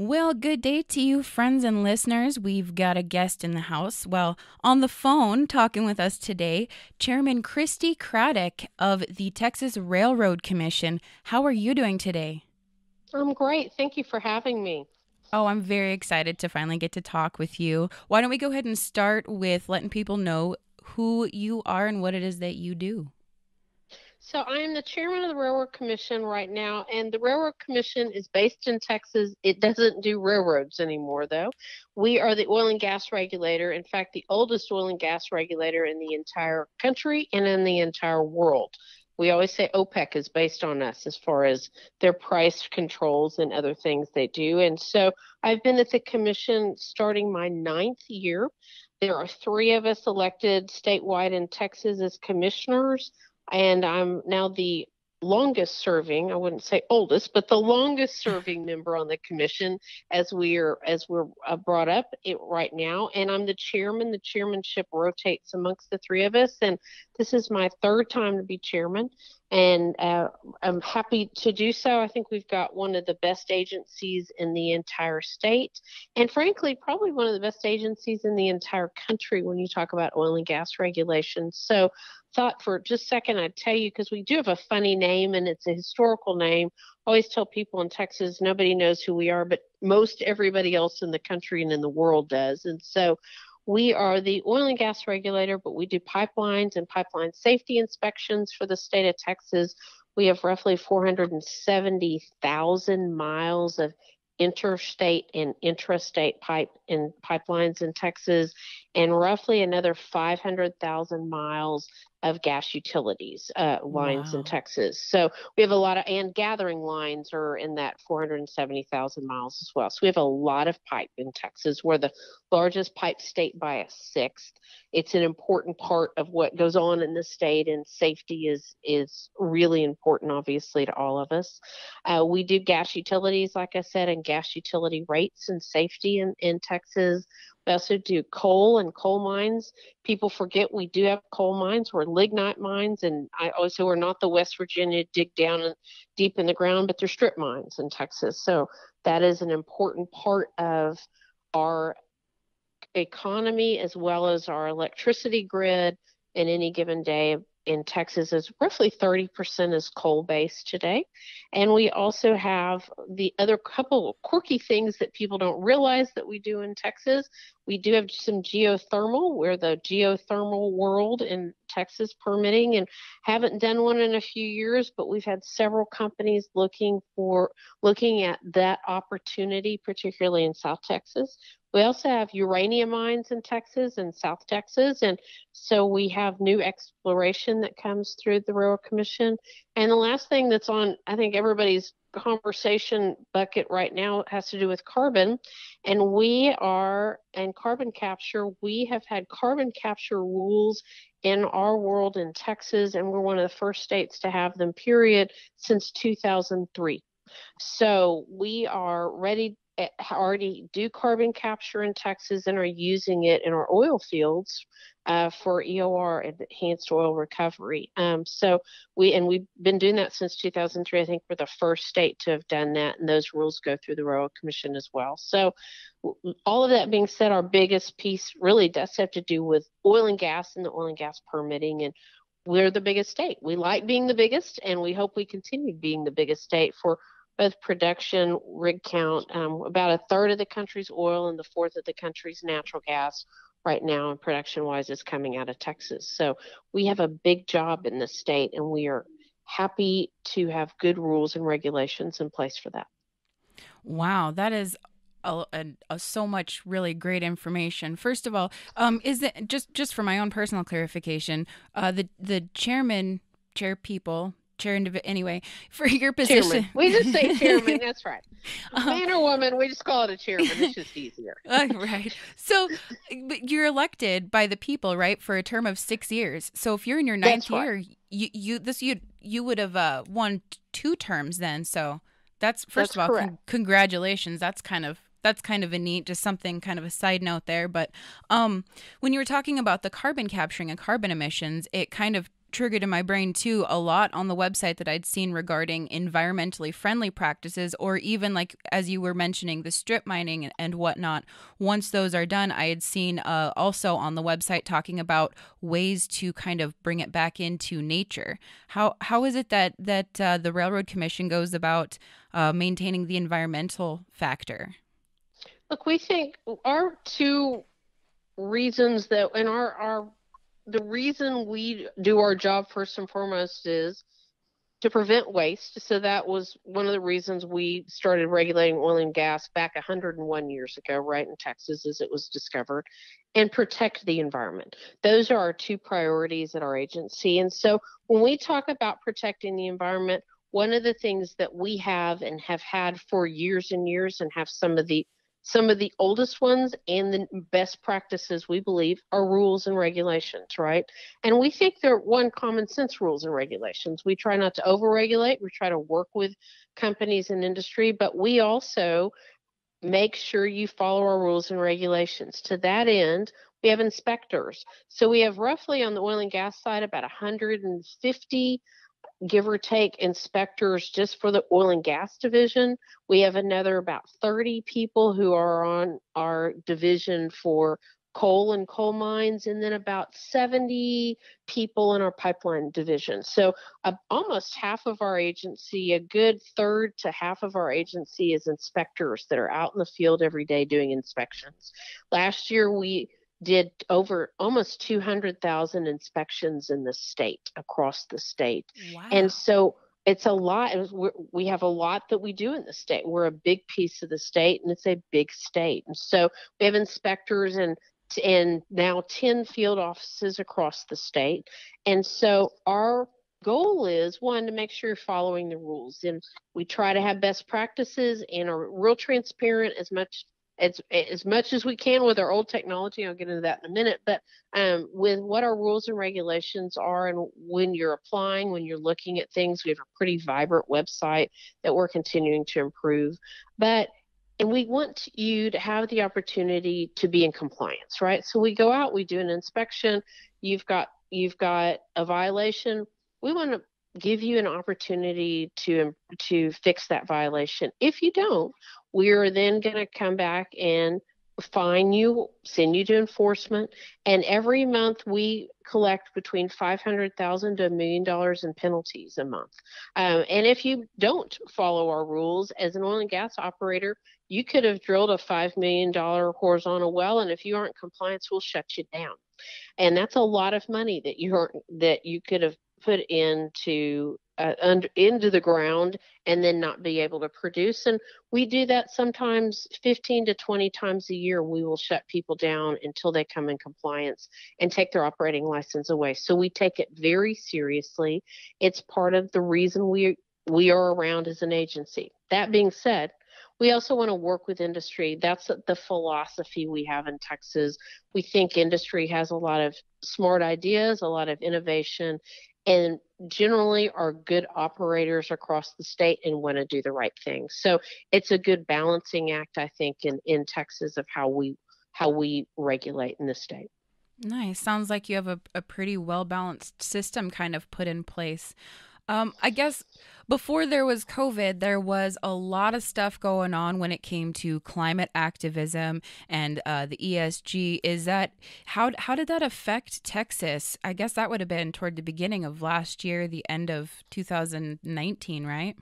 Well, good day to you, friends and listeners. We've got a guest in the house. Well, on the phone, talking with us today, Chairman Christi Craddick of the Texas Railroad Commission. How are you doing today? I'm great. Thank you for having me. Oh, I'm very excited to finally get to talk with you. Why don't we go ahead and start with letting people know who you are and what it is that you do? So I am the chairman of the Railroad Commission right now, and the Railroad Commission is based in Texas. It doesn't do railroads anymore, though. We are the oil and gas regulator. In fact, the oldest oil and gas regulator in the entire country and in the entire world. We always say OPEC is based on us as far as their price controls and other things they do. And so I've been at the commission starting my ninth year. There are three of us elected statewide in Texas as commissioners and I'm now the longest serving i wouldn't say oldest but the longest serving member on the commission as we're as we're uh, brought up it right now. And i'm the chairman. The chairmanship rotates amongst the three of us. And this is my third time to be chairman and uh, i'm happy to do so i think we've got one of the best agencies in the entire state and frankly probably one of the best agencies in the entire country when you talk about oil and gas regulations so thought for just a second I'd tell you because we do have a funny name and it's a historical name. Always tell people in Texas nobody knows who we are, but most everybody else in the country and in the world does. And so we are the oil and gas regulator, but we do pipelines and pipeline safety inspections for the state of Texas. We have roughly 470,000 miles of interstate and intrastate pipe and pipelines in Texas, and roughly another 500,000 miles of gas utilities uh, lines wow. in Texas. So we have a lot of, and gathering lines are in that 470,000 miles as well. So we have a lot of pipe in Texas. We're the largest pipe state by a sixth. It's an important part of what goes on in the state, and safety is is really important, obviously, to all of us. Uh, we do gas utilities, like I said, and gas utility rates and safety in, in Texas. Also do coal and coal mines. People forget we do have coal mines. We're lignite mines, and I also we're not the West Virginia dig down deep in the ground, but they're strip mines in Texas. So that is an important part of our economy as well as our electricity grid in any given day in Texas is roughly 30% is coal based today. And we also have the other couple quirky things that people don't realize that we do in Texas. We do have some geothermal. We're the geothermal world in Texas permitting and haven't done one in a few years, but we've had several companies looking for looking at that opportunity, particularly in South Texas. We also have uranium mines in Texas and South Texas, and so we have new exploration that comes through the Railroad Commission. And the last thing that's on, I think, everybody's conversation bucket right now has to do with carbon. And we are, and carbon capture, we have had carbon capture rules in our world in Texas, and we're one of the first states to have them, period, since 2003. So we are ready already do carbon capture in Texas and are using it in our oil fields uh, for EOR, enhanced oil recovery. Um, so we and we've been doing that since 2003. I think we're the first state to have done that, and those rules go through the Railroad Commission as well. So all of that being said, our biggest piece really does have to do with oil and gas and the oil and gas permitting and we're the biggest state. We like being the biggest, and we hope we continue being the biggest state for both production, rig count. Um, about a third of the country's oil and the fourth of the country's natural gas right now, and production wise, is coming out of Texas. So we have a big job in the state, and we are happy to have good rules and regulations in place for that. Wow, that is a, a, a, so much really great information. First of all, um, is it just just for my own personal clarification? Uh, the the chairman chair people chair anyway for your position. Chairman. we just say chairman that's right. Um, man or woman we just call it a chairman it's just easier. Uh, right. So you're elected by the people right for a term of six years. So if you're in your ninth year you you this you you would have uh, won two terms then. So that's first that's of all con- congratulations. That's kind of that's kind of a neat just something kind of a side note there. But um when you were talking about the carbon capturing and carbon emissions it kind of triggered in my brain too a lot on the website that I'd seen regarding environmentally friendly practices, or even like as you were mentioning, the strip mining and whatnot. Once those are done, I had seen uh, also on the website talking about ways to kind of bring it back into nature. How how is it that that uh, the Railroad Commission goes about uh, maintaining the environmental factor? Look, we think our two reasons that and our our the reason we do our job first and foremost is to prevent waste. So that was one of the reasons we started regulating oil and gas back 101 years ago, right in Texas, as it was discovered, and protect the environment. Those are our two priorities at our agency. And so when we talk about protecting the environment, one of the things that we have and have had for years and years and have some of the some of the oldest ones and the best practices we believe are rules and regulations, right? And we think they're one common sense rules and regulations. We try not to overregulate, we try to work with companies and industry, but we also make sure you follow our rules and regulations. To that end, we have inspectors. So we have roughly on the oil and gas side about 150 give or take inspectors just for the oil and gas division. We have another about 30 people who are on our division for coal and coal mines, and then about 70 people in our pipeline division. So uh, almost half of our agency, a good third to half of our agency is inspectors that are out in the field every day doing inspections. Last year, we did over almost 200,000 inspections in the state across the state. Wow. And so it's a lot. we have a lot that we do in the state. We're a big piece of the state, and it's a big state. And so we have inspectors and and now 10 field offices across the state. And so our goal is one to make sure you're following the rules and we try to have best practices and are real transparent as much as as much as we can with our old technology. I'll get into that in a minute, but um, with what our rules and regulations are, and when you're applying, when you're looking at things, we have a pretty vibrant website that we're continuing to improve. But and we want you to have the opportunity to be in compliance, right? So we go out, we do an inspection. You've got you've got a violation. We want to give you an opportunity to to fix that violation. If you don't, we are then going to come back and fine you, send you to enforcement, and every month we collect between five hundred thousand to a million dollars in penalties a month. Um, and if you don't follow our rules as an oil and gas operator, you could have drilled a five million dollar horizontal well, and if you aren't compliance, we'll shut you down. And that's a lot of money that you are that you could have put into uh, under, into the ground and then not be able to produce. And we do that sometimes 15 to 20 times a year. We will shut people down until they come in compliance and take their operating license away. So we take it very seriously. It's part of the reason we we are around as an agency. That being said, we also want to work with industry. That's the philosophy we have in Texas. We think industry has a lot of smart ideas, a lot of innovation, and generally are good operators across the state and want to do the right thing. So it's a good balancing act, I think, in, in Texas of how we how we regulate in the state. Nice. Sounds like you have a, a pretty well balanced system kind of put in place. Um, I guess before there was COVID, there was a lot of stuff going on when it came to climate activism and uh, the ESG. Is that how how did that affect Texas? I guess that would have been toward the beginning of last year, the end of 2019, right?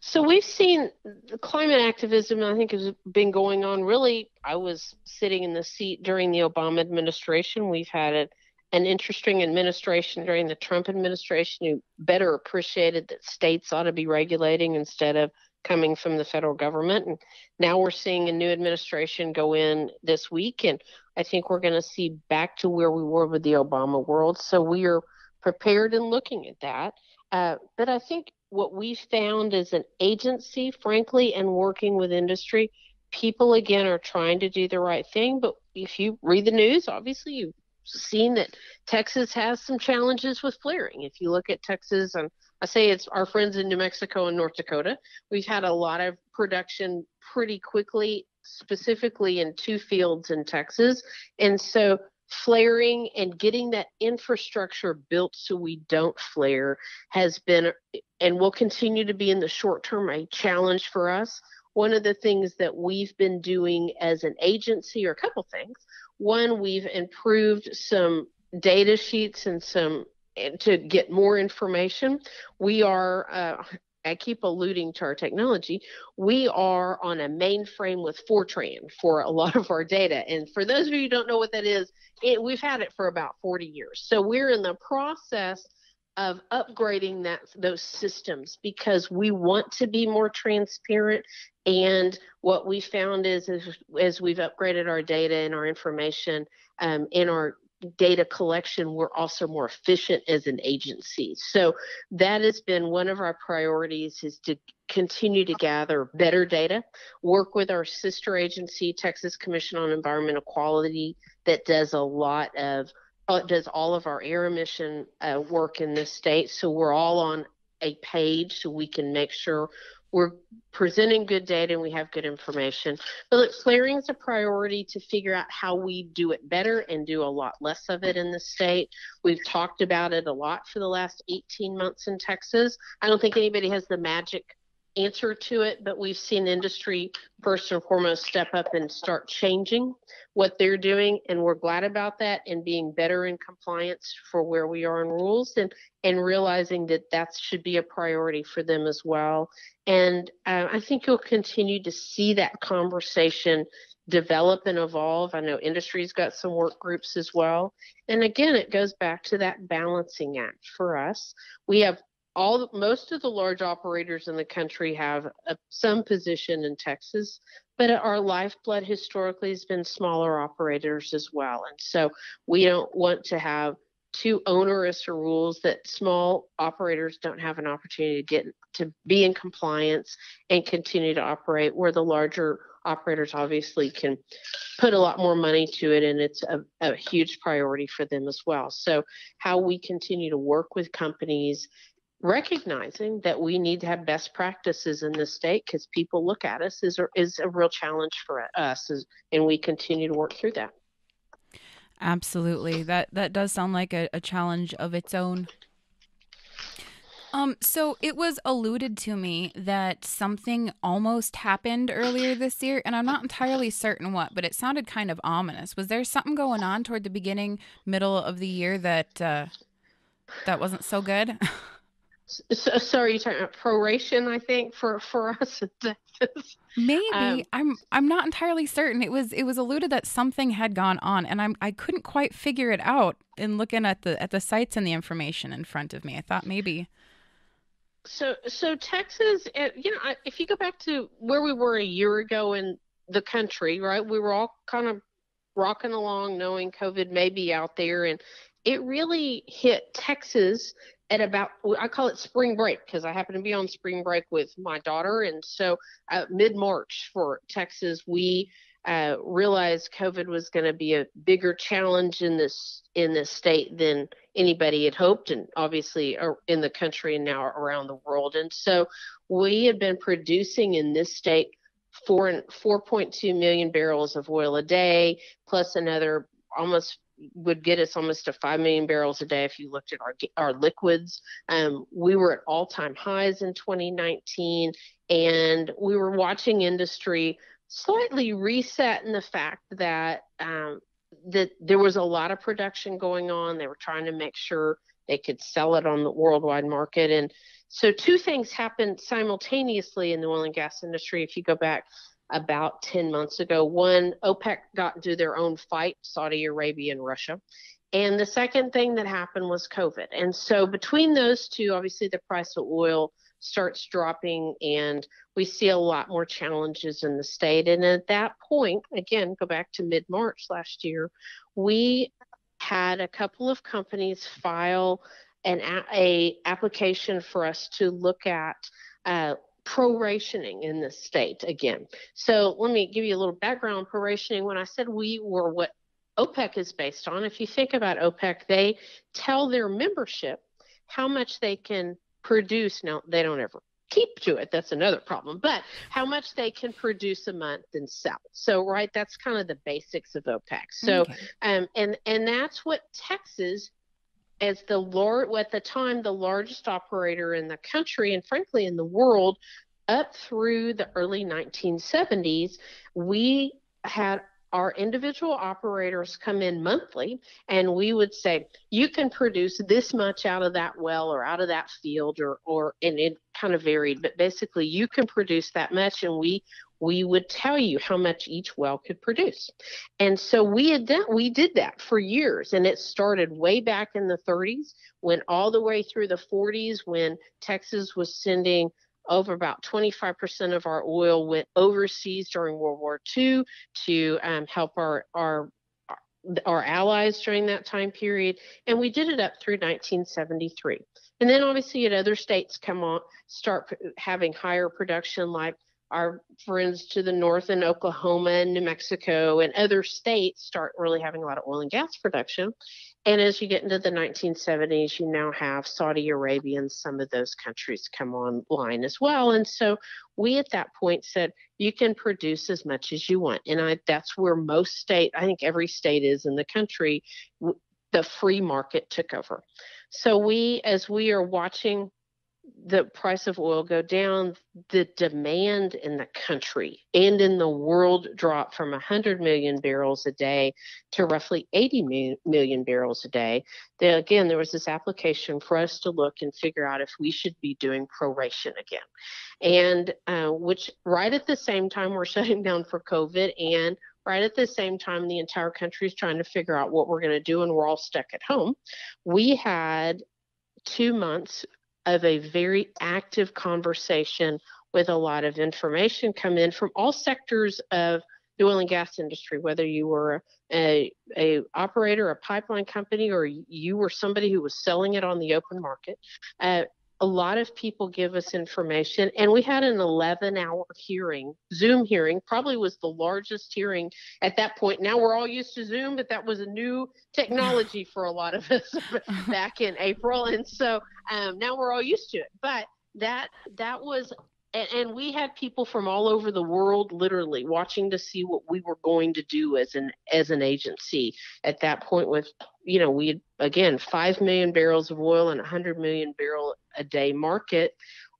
So we've seen the climate activism. I think has been going on. Really, I was sitting in the seat during the Obama administration. We've had it an interesting administration during the Trump administration who better appreciated that states ought to be regulating instead of coming from the federal government. And now we're seeing a new administration go in this week, and I think we're going to see back to where we were with the Obama world. So we are prepared and looking at that. Uh, but I think what we found as an agency, frankly, and working with industry, people again are trying to do the right thing. But if you read the news, obviously you seen that Texas has some challenges with flaring. If you look at Texas, and I say it's our friends in New Mexico and North Dakota, we've had a lot of production pretty quickly, specifically in two fields in Texas. And so flaring and getting that infrastructure built so we don't flare has been and will continue to be in the short term a challenge for us. One of the things that we've been doing as an agency, or a couple things, one, we've improved some data sheets and some to get more information. We are, uh, I keep alluding to our technology. We are on a mainframe with Fortran for a lot of our data. And for those of you who don't know what that is, it, we've had it for about 40 years. So we're in the process of upgrading that those systems because we want to be more transparent and what we found is as, as we've upgraded our data and our information um, in our data collection, we're also more efficient as an agency. So that has been one of our priorities is to continue to gather better data, work with our sister agency, Texas Commission on Environmental Quality, that does a lot of does all of our air emission uh, work in this state. So we're all on a page so we can make sure we're presenting good data and we have good information. But look, flaring is a priority to figure out how we do it better and do a lot less of it in the state. We've talked about it a lot for the last 18 months in Texas. I don't think anybody has the magic answer to it, but we've seen industry first and foremost step up and start changing what they're doing, and we're glad about that and being better in compliance for where we are in rules and and realizing that that should be a priority for them as well. And uh, I think you'll continue to see that conversation develop and evolve. I know industry's got some work groups as well. And again, it goes back to that balancing act for us. We have all most of the large operators in the country have a, some position in Texas, but our lifeblood historically has been smaller operators as well. And so we don't want to have too onerous rules that small operators don't have an opportunity to get to be in compliance and continue to operate where the larger operators obviously can put a lot more money to it and it's a, a huge priority for them as well so how we continue to work with companies recognizing that we need to have best practices in this state because people look at us is a, is a real challenge for us as, and we continue to work through that absolutely that that does sound like a, a challenge of its own um, so it was alluded to me that something almost happened earlier this year, and I'm not entirely certain what, but it sounded kind of ominous. Was there something going on toward the beginning, middle of the year that uh, that wasn't so good? So, sorry, you're talking about proration, I think, for for us. Maybe um, I'm I'm not entirely certain. It was it was alluded that something had gone on, and I'm I couldn't quite figure it out in looking at the at the sites and the information in front of me. I thought maybe. So so Texas, eh, you know, if you go back to where we were a year ago in the country, right? We were all kind of rocking along, knowing COVID may be out there, and it really hit Texas at about I call it spring break because I happen to be on spring break with my daughter, and so uh, mid March for Texas, we uh, realized COVID was going to be a bigger challenge in this in this state than anybody had hoped, and obviously uh, in the country and now around the world. And so we had been producing in this state four 4.2 million barrels of oil a day, plus another almost would get us almost to 5 million barrels a day if you looked at our, our liquids. Um, we were at all time highs in 2019, and we were watching industry slightly reset in the fact that um, that there was a lot of production going on. They were trying to make sure they could sell it on the worldwide market. And so two things happened simultaneously in the oil and gas industry. If you go back about 10 months ago. One, OPEC got into their own fight, Saudi Arabia and Russia. And the second thing that happened was COVID. And so between those two, obviously the price of oil starts dropping and we see a lot more challenges in the state. And at that point, again, go back to mid March last year, we had a couple of companies file an a application for us to look at uh, prorationing in the state again. So let me give you a little background on prorationing. When I said we were what OPEC is based on, if you think about OPEC, they tell their membership how much they can produce. Now, they don't ever keep to it. That's another problem. But how much they can produce a month and sell. So right, that's kind of the basics of OPEC. So okay. um, and and that's what Texas as the Lord at the time the largest operator in the country and frankly in the world up through the early 1970s we had our individual operators come in monthly and we would say you can produce this much out of that well or out of that field or or and it kind of varied but basically you can produce that much and we we would tell you how much each well could produce. And so we had done we did that for years and it started way back in the 30s went all the way through the 40s when texas was sending over about 25% of our oil went overseas during World War II to um, help our, our our allies during that time period, and we did it up through 1973. And then obviously, had other states come on, start having higher production, like our friends to the north in Oklahoma and New Mexico and other states start really having a lot of oil and gas production. And as you get into the 1970s, you now have Saudi Arabia and some of those countries come online as well. And so we at that point said, you can produce as much as you want. And I, that's where most state, I think every state is in the country, the free market took over. So we, as we are watching the price of oil go down, the demand in the country and in the world drop from 100 million barrels a day to roughly 80 million barrels a day. Then again, there was this application for us to look and figure out if we should be doing proration again. And uh, which right at the same time we're shutting down for COVID and right at the same time the entire country is trying to figure out what we're going to do and we're all stuck at home. We had two months of a very active conversation with a lot of information come in from all sectors of the oil and gas industry, whether you were a, a operator, a pipeline company, or you were somebody who was selling it on the open market. Uh, a lot of people give us information and we had an 11 hour hearing zoom hearing probably was the largest hearing at that point. Now we're all used to zoom but that was a new technology for a lot of us back in april and so um, now we're all used to it. But that that was and, and, we had people from all over the world literally watching to see what we were going to do as an as an agency. At that point with you know we had again 5 million barrels of oil and 100 million barrel a day market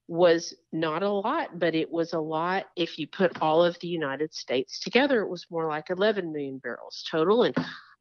was not a lot but it was a lot if you put all of the United States together. It was more like 11 million barrels total. And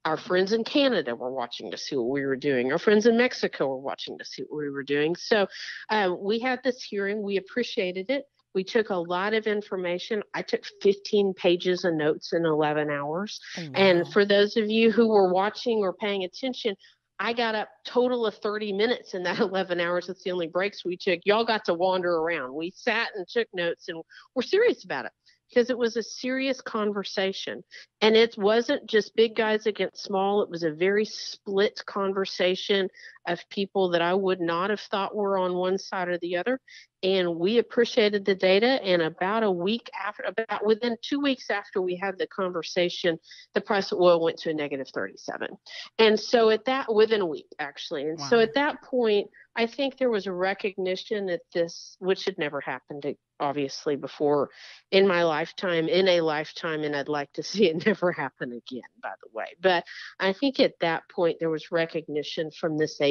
our friends in Canada were watching to see what we were doing. Our friends in Mexico were watching to see what we were doing. So um, we had this hearing. We appreciated it. We took a lot of information. I took 15 pages of notes in 11 hours. Oh, wow. And for those of you who were watching or paying attention, I got up total of 30 minutes in that 11 hours. That's the only breaks we took. Y'all got to wander around. We sat and took notes and we're serious about it because it was a serious conversation. And it wasn't just big guys against small, it was a very split conversation of people that I would not have thought were on one side or the other. And we appreciated the data. And about a week after, about within two weeks after we had the conversation, the price of oil went to a negative 37. And so at that, within a week actually. And wow. so at that point, I think there was a recognition that this, which had never happened eh, obviously before in my lifetime, in a lifetime, and I'd like to see it never happen again, by the way. But I think at that point there was recognition from this agency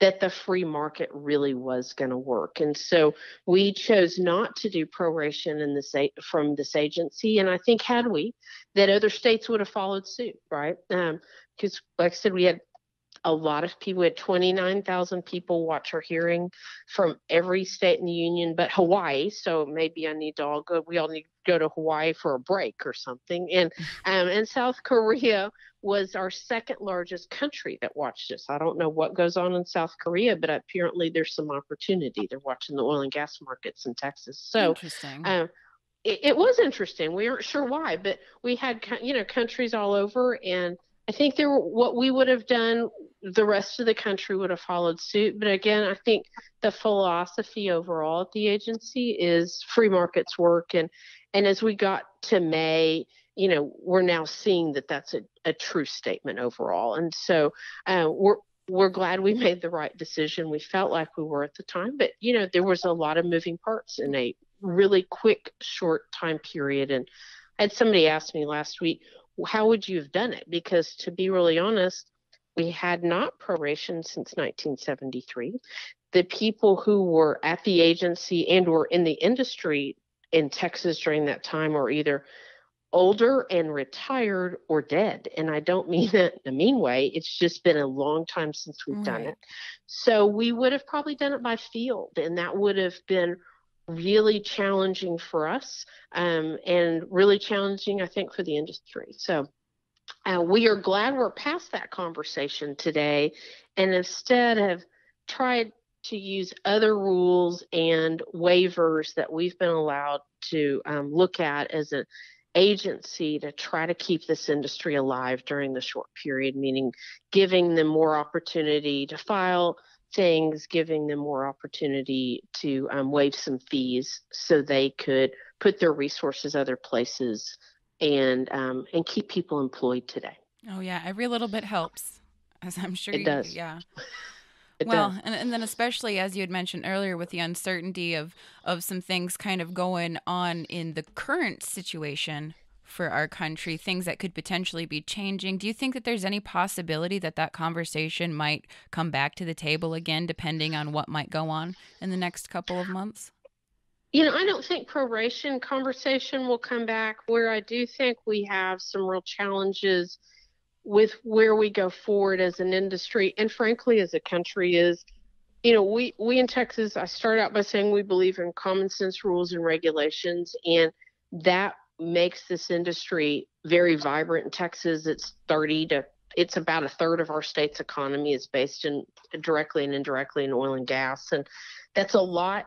that the free market really was going to work. And so we chose not to do proration in this from this agency. And I think had we, that other states would have followed suit, right? Because, um, like I said, we had a lot of people, we had 29,000 people watch our hearing from every state in the union but Hawaii. So maybe I need to all go, we all need to go to Hawaii for a break or something. And, um, and South Korea was our second largest country that watched us. I don't know what goes on in South Korea, but apparently there's some opportunity. They're watching the oil and gas markets in Texas. So, interesting. Um, it, it was interesting. We weren't sure why, but we had, you know, countries all over and I think there what we would have done, the rest of the country would have followed suit. But again, I think the philosophy overall at the agency is free markets work, and and as we got to May, you know, we're now seeing that that's a, a true statement overall. And so uh, we're we're glad we made the right decision. We felt like we were at the time, but you know, there was a lot of moving parts in a really quick, short time period. And I had somebody ask me last week, how would you have done it? Because to be really honest, we had not proration since 1973. The people who were at the agency and were in the industry in Texas during that time were either older and retired or dead. And I don't mean that in a mean way. It's just been a long time since we've done it. So we would have probably done it by field, and that would have been really challenging for us um, and really challenging, I think, for the industry. So uh, we are glad we're past that conversation today and instead have tried to use other rules and waivers that we've been allowed to um, look at as an agency to try to keep this industry alive during the short period, meaning giving them more opportunity to file things, giving them more opportunity to um, waive some fees so they could put their resources other places and um, and keep people employed today. Oh yeah, every little bit helps, as I'm sure it you, does. Yeah. It well, does. and, and then especially as you had mentioned earlier with the uncertainty of of some things kind of going on in the current situation for our country, things that could potentially be changing. Do you think that there's any possibility that that conversation might come back to the table again, depending on what might go on in the next couple of months? You know, I don't think proration conversation will come back. Where I do think we have some real challenges with where we go forward as an industry and frankly as a country is you know we we in texas i start out by saying we believe in common sense rules and regulations and that makes this industry very vibrant in Texas. It's 30 to it's about a third of our state's economy is based in directly and indirectly in oil and gas and that's a lot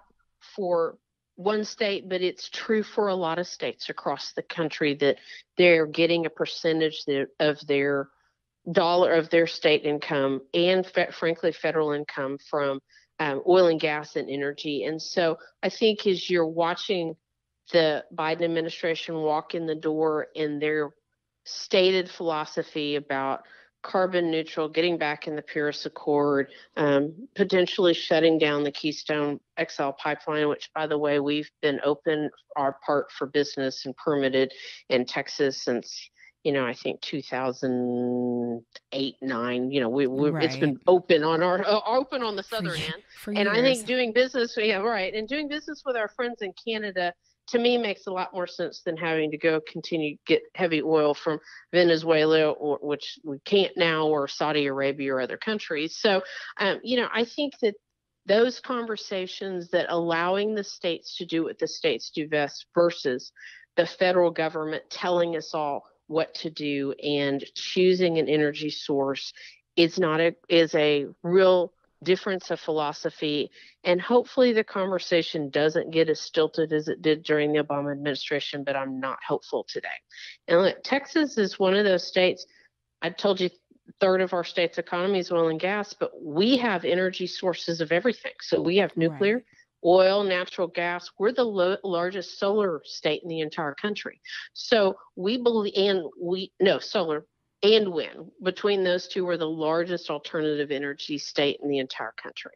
for one state but it's true for a lot of states across the country that they're getting a percentage of their dollar of their state income and frankly federal income from um, oil and gas and energy and so i think as you're watching the Biden administration walk in the door in their stated philosophy about carbon neutral, getting back in the Paris Accord, um, potentially shutting down the Keystone XL pipeline, which, by the way, we've been open our part for business and permitted in Texas since. You know, I think 2008, nine. You know, we, we right. it's been open on our uh, open on the southern end, and I think doing business, yeah, right, and doing business with our friends in Canada to me makes a lot more sense than having to go continue to get heavy oil from Venezuela or which we can't now or Saudi Arabia or other countries. So um, you know I think that those conversations that allowing the states to do what the states do best versus the federal government telling us all what to do and choosing an energy source is not a is a real difference of philosophy. And hopefully the conversation doesn't get as stilted as it did during the Obama administration, but I'm not hopeful today. And look, Texas is one of those states. I told you third of our state's economy is oil and gas, but we have energy sources of everything. So we have nuclear, right. oil, natural gas. We're the lo- largest solar state in the entire country. So we believe, and we no solar and wind. Between those two, we're the largest alternative energy state in the entire country.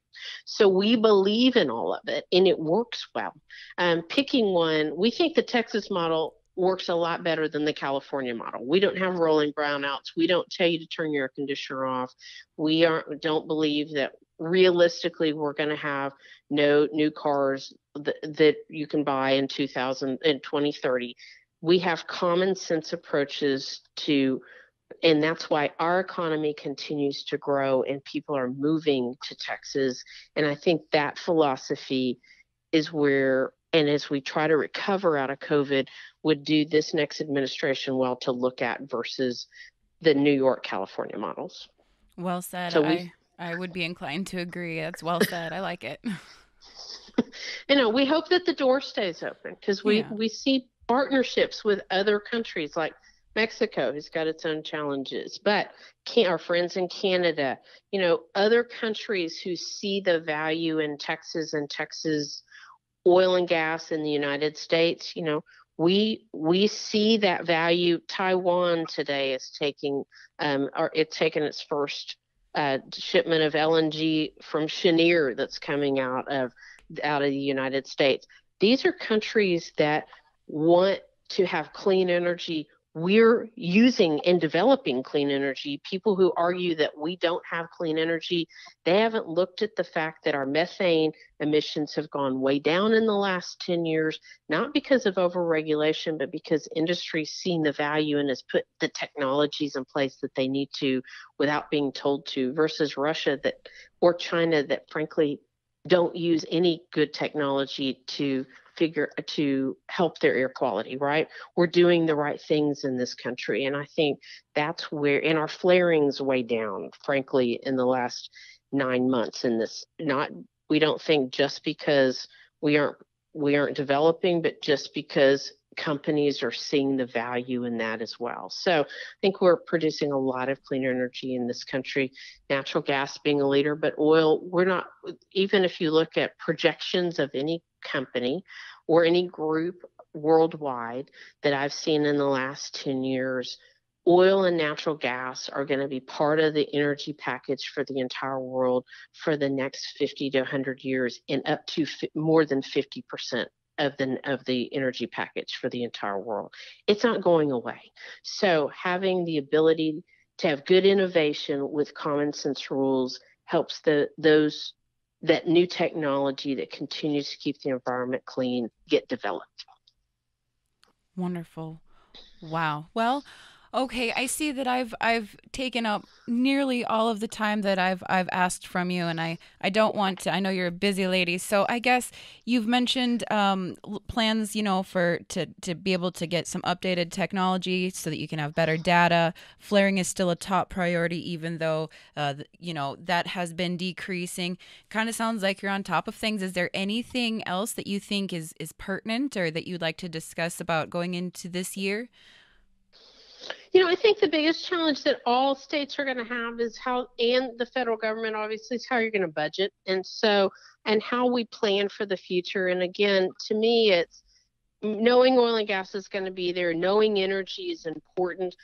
So we believe in all of it, and it works well. Um, picking one, we think the Texas model works a lot better than the California model. We don't have rolling brownouts. We don't tell you to turn your air conditioner off. We aren't don't believe that realistically we're going to have no new cars that, that you can buy in 2000 in 2030. We have common sense approaches to and that's why our economy continues to grow and people are moving to Texas. And I think that philosophy is where, and as we try to recover out of COVID, would do this next administration well to look at versus the New York, California models. Well said. So we, I, I would be inclined to agree. That's well said. I like it. you know, we hope that the door stays open because we, yeah. we see partnerships with other countries like Mexico has got its own challenges, but can, our friends in Canada, you know, other countries who see the value in Texas and Texas oil and gas in the United States, you know, we we see that value. Taiwan today is taking um, or it's taken its first uh, shipment of LNG from Cheniere that's coming out of out of the United States. These are countries that want to have clean energy we're using and developing clean energy. People who argue that we don't have clean energy, they haven't looked at the fact that our methane emissions have gone way down in the last 10 years, not because of overregulation, but because industry's seen the value and has put the technologies in place that they need to without being told to, versus Russia that or China that frankly don't use any good technology to figure uh, to help their air quality right? We're doing the right things in this country and i think that's where and our flaring's way down frankly in the last nine months in this not we don't think just because we aren't we aren't developing but just because companies are seeing the value in that as well. So I think we're producing a lot of clean energy in this country, natural gas being a leader, but oil, we're not, even if you look at projections of any company or any group worldwide that I've seen in the last 10 years, oil and natural gas are going to be part of the energy package for the entire world for the next 50 to 100 years and up to f- more than 50% of the of the energy package for the entire world. It's not going away. So having the ability to have good innovation with common sense rules helps the those that new technology that continues to keep the environment clean get developed. Wonderful. Wow. Well, Okay, I see that I've I've taken up nearly all of the time that I've I've asked from you, and I I don't want to. I know you're a busy lady, so I guess you've mentioned um, plans, you know, for to to be able to get some updated technology so that you can have better data. Flaring is still a top priority, even though uh, you know that has been decreasing. Kind of sounds like you're on top of things. Is there anything else that you think is is pertinent or that you'd like to discuss about going into this year? You know, I think the biggest challenge that all states are going to have is how, and the federal government obviously, is how you're going to budget. And so, and how we plan for the future. And again, to me, it's knowing oil and gas is going to be there, knowing energy is important.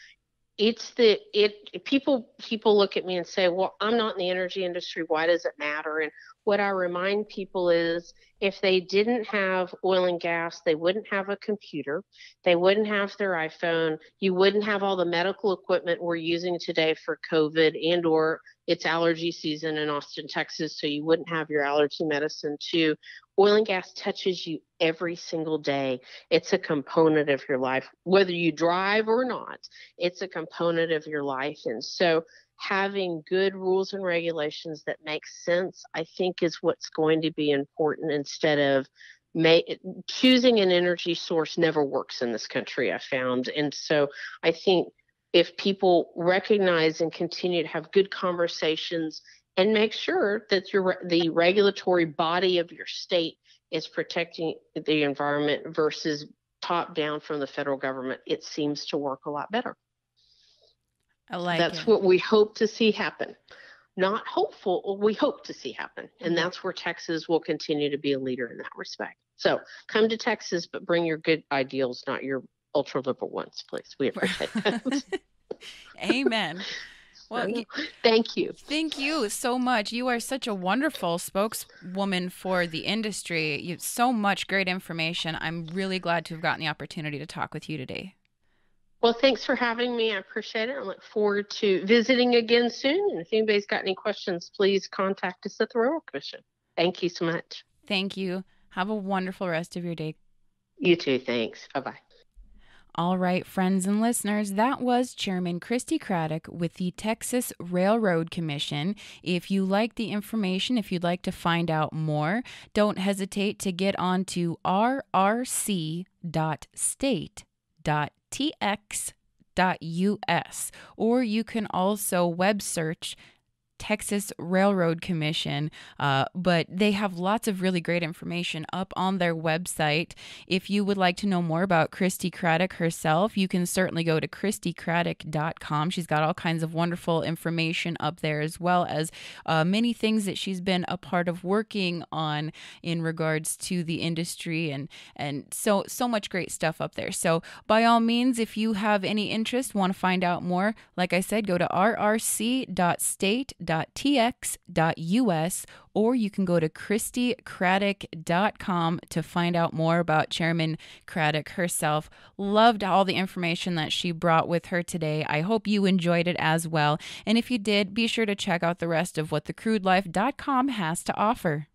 It's the it people people look at me and say, "Well, I'm not in the energy industry. Why does it matter?" And what I remind people is if they didn't have oil and gas, they wouldn't have a computer, they wouldn't have their iPhone, you wouldn't have all the medical equipment we're using today for COVID and or it's allergy season in Austin, Texas, so you wouldn't have your allergy medicine too. Oil and gas touches you every single day. It's a component of your life, whether you drive or not. It's a component of your life. And so having good rules and regulations that make sense, I think, is what's going to be important instead of may, choosing an energy source never works in this country, I found. And so I think if people recognize and continue to have good conversations and make sure that your the regulatory body of your state is protecting the environment versus top down from the federal government, it seems to work a lot better. I like that's it. what we hope to see happen. Not hopeful, we hope to see happen. And mm-hmm. that's where Texas will continue to be a leader in that respect. So come to Texas, but bring your good ideals, not your ultra liberal ones, please. We appreciate that. Amen. Well, thank you. Thank you so much. You are such a wonderful spokeswoman for the industry. You so much great information. I'm really glad to have gotten the opportunity to talk with you today. Well, thanks for having me. I appreciate it. I look forward to visiting again soon. And if anybody's got any questions, please contact us at the Railroad Commission. Thank you so much. Thank you. Have a wonderful rest of your day. You too. Thanks. Bye bye. All right, friends and listeners, that was Chairman Christi Craddick with the Texas Railroad Commission. If you like the information, if you'd like to find out more, don't hesitate to get on to rrc.state.tx tx.us, or you can also web search Texas Railroad Commission, uh, but they have lots of really great information up on their website. If you would like to know more about Christi Craddick herself, you can certainly go to christicraddick.com. She's got all kinds of wonderful information up there, as well as uh, many things that she's been a part of working on in regards to the industry and and so so much great stuff up there. So by all means, if you have any interest, want to find out more, like I said, go to rrc.state cruiselife.tx.us or you can go to christicraddick.com to find out more about Chairman Craddick herself. Loved all the information that she brought with her today. I hope you enjoyed it as well. And if you did, be sure to check out the rest of what thecrudelife.com has to offer.